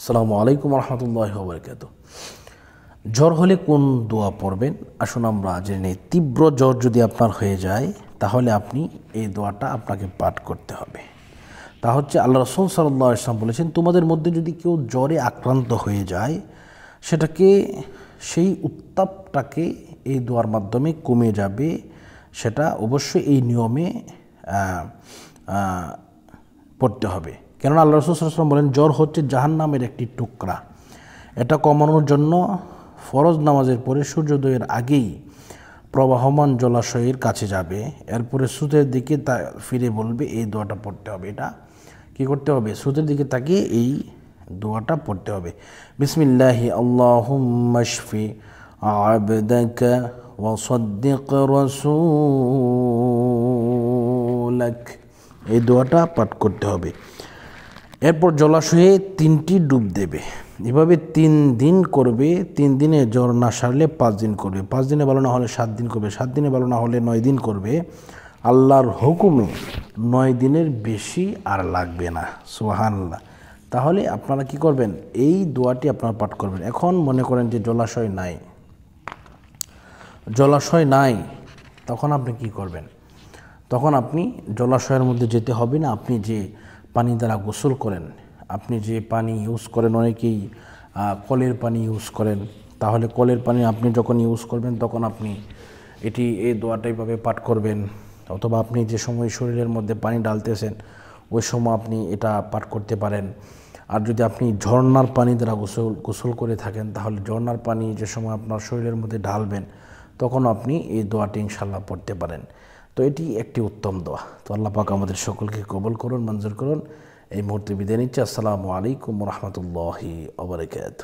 আসসালামু আলাইকুম রহমতুল্লাহ বরকাত জ্বর হলে কোন দোয়া পড়বেন? আসুন আমরা জেনে নিই। তীব্র জ্বর যদি আপনার হয়ে যায়, তাহলে আপনি এই দোয়াটা আপনাকে পাঠ করতে হবে। তা হচ্ছে আল্লাহ রসুল সাল্লাহ ইসলাম বলেছেন, তোমাদের মধ্যে যদি কেউ জ্বরে আক্রান্ত হয়ে যায়, সেটাকে, সেই উত্তাপটাকে এই দোয়ার মাধ্যমে কমে যাবে। সেটা অবশ্যই এই নিয়মে পড়তে হবে। কেননা আল্লাহ রসুলাম বলেন, জ্বর হচ্ছে জাহান নামের একটি টুকরা। এটা কমানোর জন্য ফরজ নামাজের পরে সূর্যোদয়ের আগেই প্রবাহমান জলাশয়ের কাছে যাবে, এরপরে সুতের দিকে তা ফিরে বলবে, এই দোয়াটা পড়তে হবে। এটা কি করতে হবে? সুতের দিকে তাকিয়ে এই দোয়াটা পড়তে হবে। বিসমিল্লাহি আল্লাহুম্মাশফি আবদাকা ওয়াসাদ্দিক রাসূলাক। এই দোয়াটা পাঠ করতে হবে। এরপর জলাশয়ে তিনটি ডুব দেবে। এভাবে তিন দিন করবে, তিন দিনে জ্বর না সারলে পাঁচ দিন করবে। পাঁচ দিনে ভালো না হলে সাত দিন করবে, সাত দিনে ভালো না হলে নয় দিন করবে। আল্লাহর হুকুমে নয় দিনের বেশি আর লাগবে না। সোহানাল্লাহ তাহলে আপনারা কি করবেন? এই দোয়াটি আপনারা পাঠ করবেন। এখন মনে করেন যে জলাশয় নাই। জলাশয় নাই, তখন আপনি কি করবেন? তখন আপনি জলাশয়ের মধ্যে যেতে হবে না। আপনি যে পানি দ্বারা গোসল করেন। আপনি যে পানি ইউজ করেন, অনেকেই কলের পানি ইউজ করেন। তাহলে কলের পানি আপনি যখন ইউজ করবেন, তখন আপনি এটি এই দোয়াটা এইভাবে পাঠ করবেন। অথবা আপনি যে সময় শরীরের মধ্যে পানি ডালতেছেন ওই সময় আপনি এটা পাঠ করতে পারেন। আর যদি আপনি ঝর্নার পানি দ্বারা গোসল গোসল করে থাকেন, তাহলে ঝর্নার পানি যে সময় আপনার শরীরের মধ্যে ঢালবেন, তখন আপনি এই দোয়াটি ইনশাল্লাহ পড়তে পারেন। তো এটি একটি উত্তম দোয়া। তো আল্লাহ পাক আমাদের সকলকে কবল করুন, মঞ্জুর করুন। এই মুহূর্তে বিদায় নিচ্ছি। আসসালামু আলাইকুম রহমতুল্লাহি আবরকাত